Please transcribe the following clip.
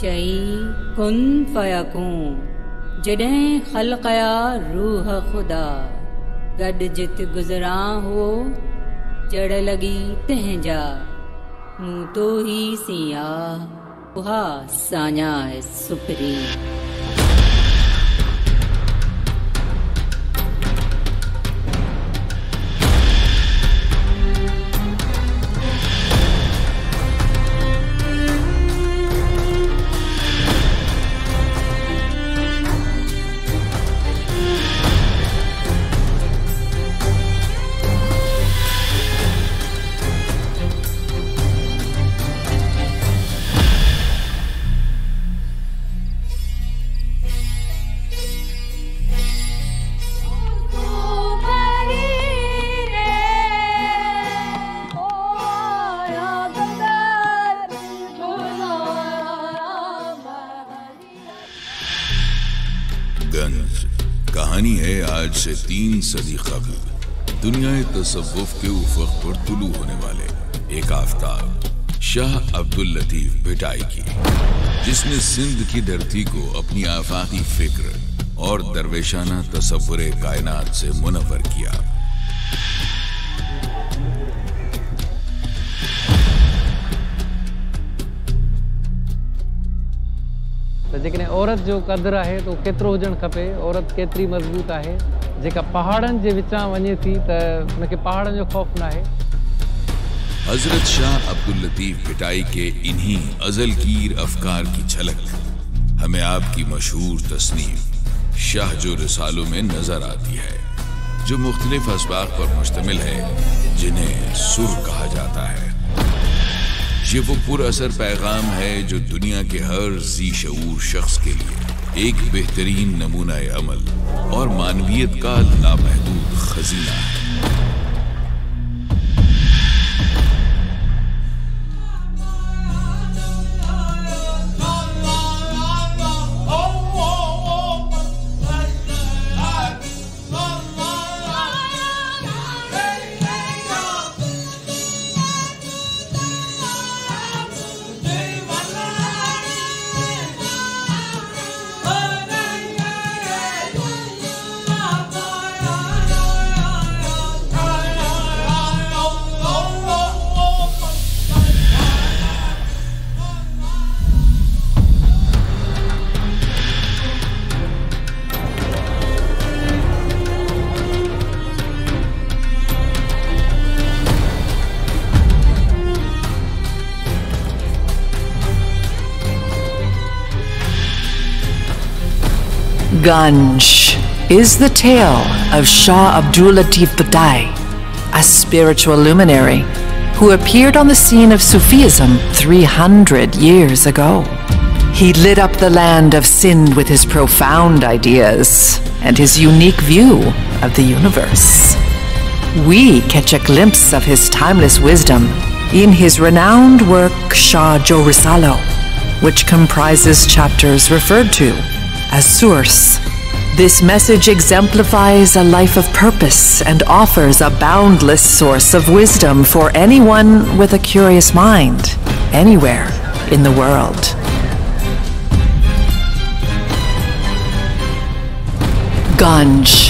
चई कुन फयकूं जॾहिं ख़लकया रूह ख़ुदा गॾु जित गुज़रां हो जड़ लॻी तंहिंजा मूं तो ई सिया उहा साञा सुपरी گنج کہانی ہے آج سے تین صدی قبل دنیا تصوف کے افق پر طلوع ہونے والے ایک آفتاب شاہ عبد بٹائی کی جس نے سندھ کی دھرتی کو اپنی آفاقی فکر اور درویشانہ تصور کائنات سے منور کیا جیکڈہیں عورت جو قدر ہے تو کترو ہوجن کھپے عورت کیتری مضبوط ہے جیکا پہاڑن جے وچاں ونجے تھی تا ان کے پہاڑن جو خوف نہ ہے حضرت شاہ عبد اللطیف بٹائی کے انہی ازل کیر افکار کی چھلک ہمیں آپ کی مشہور تصنیف شاہ جو رسالوں میں نظر آتی ہے جو مختلف اسباق پر مشتمل ہے جنہیں سر کہا جاتا ہے یہ وہ پر اثر پیغام ہے جو دنیا کے ہر ذی شعور شخص کے لیے ایک بہترین نمونہ عمل اور معنویت کا لامحدود ہے Gunj is the tale of Shah Abdul Latif Bhatti, a spiritual luminary who appeared on the scene of Sufism 300 years ago. He lit up the land of Sind with his profound ideas and his unique view of the universe. We catch a glimpse of his timeless wisdom in his renowned work Shah Jo Risalo, which comprises chapters referred to as source. This message exemplifies a life of purpose and offers a boundless source of wisdom for anyone with a curious mind, anywhere in the world. Ganj.